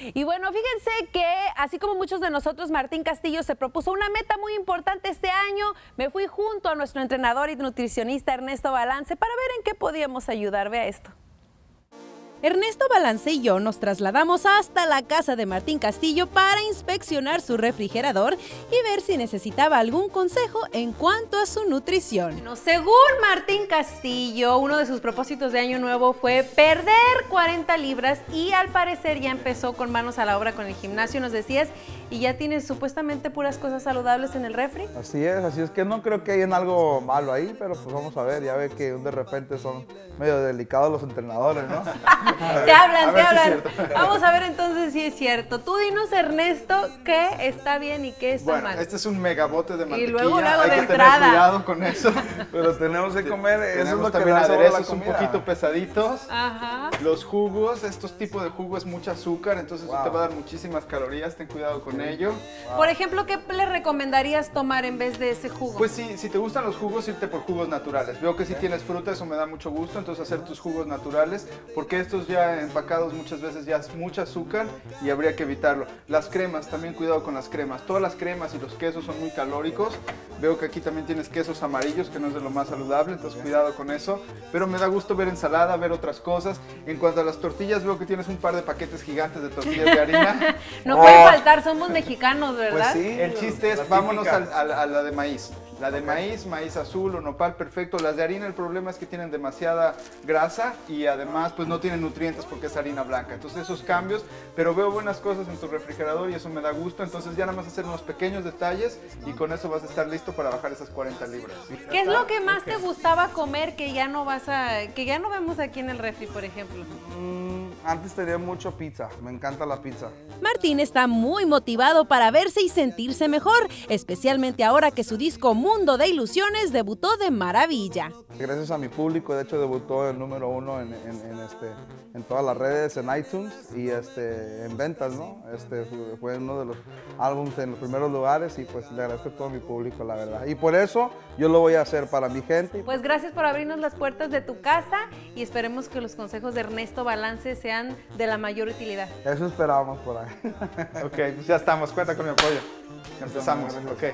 Y bueno, fíjense que así como muchos de nosotros, Martín Castillo se propuso una meta muy importante este año. Me fui junto a nuestro entrenador y nutricionista Ernesto Balance para ver en qué podíamos ayudar. Vea esto. Ernesto Balance y yo nos trasladamos hasta la casa de Martín Castillo para inspeccionar su refrigerador y ver si necesitaba algún consejo en cuanto a su nutrición. según Martín Castillo, uno de sus propósitos de año nuevo fue perder 40 libras y al parecer ya empezó con manos a la obra con el gimnasio, nos decías, y ya tienes supuestamente puras cosas saludables en el refri. Así es, así es que no creo que haya algo malo ahí, pero pues vamos a ver, ya ve que de repente son medio delicados los entrenadores, ¿no? te hablan, te hablan. Vamos a ver entonces si es cierto. Tú dinos, Ernesto, qué está bien y qué está bueno, mal. Este es un megabote de mantequilla. Y luego, luego Hay de que entrada. tener cuidado con eso. Pero tenemos que comer, eso es Tenemos lo que también da sabor a la aderezos un poquito pesaditos. Ajá. Los jugos, estos tipos de jugo es mucho azúcar, entonces eso te va a dar muchísimas calorías, ten cuidado con ello. Por ejemplo, ¿qué le recomendarías tomar en vez de ese jugo? Pues sí, si te gustan los jugos, irte por jugos naturales. Veo que si tienes fruta, eso me da mucho gusto, entonces hacer tus jugos naturales, porque estos ya empacados muchas veces ya es mucho azúcar y habría que evitarlo. Las cremas, también cuidado con las cremas. Todas las cremas y los quesos son muy calóricos. Veo que aquí también tienes quesos amarillos, que no es de lo más saludable, entonces cuidado con eso. Pero me da gusto ver ensalada, ver otras cosas. En cuanto a las tortillas, veo que tienes un par de paquetes gigantes de tortillas de harina. no puede faltar, somos mexicanos, ¿verdad? Pues sí. El chiste es, vámonos al- al- a, la de maíz. La de maíz, maíz azul o nopal, perfecto. Las de harina, el problema es que tienen demasiada grasa y además pues no tienen nutrientes porque es harina blanca. Entonces esos cambios, pero veo buenas cosas en tu refrigerador y eso me da gusto. Entonces ya nada más hacer unos pequeños detalles y con eso vas a estar listo para bajar esas 40 libras. ¿Qué es lo que más te gustaba comer que ya no vas a, que ya no vemos aquí en el refri, por ejemplo? Mm, antes tenía mucho pizza, me encanta la pizza. Martín está muy motivado para verse y sentirse mejor, especialmente ahora que su disco Mundo de Ilusiones debutó de maravilla. Gracias a mi público, de hecho debutó el número uno en, en- en, este, en todas las redes, en iTunes y este, en ventas, ¿no? Este, fue- uno de los álbumes en los primeros lugares y pues le agradezco a todo mi público, la verdad. Y por eso yo lo voy a hacer para mi gente. Pues gracias por abrirnos las puertas de tu casa y esperemos que los consejos de Ernesto Balance sean de la mayor utilidad. Eso esperábamos por ahí. Ok, pues ya estamos. Cuenta con mi apoyo. Empezamos. Ok.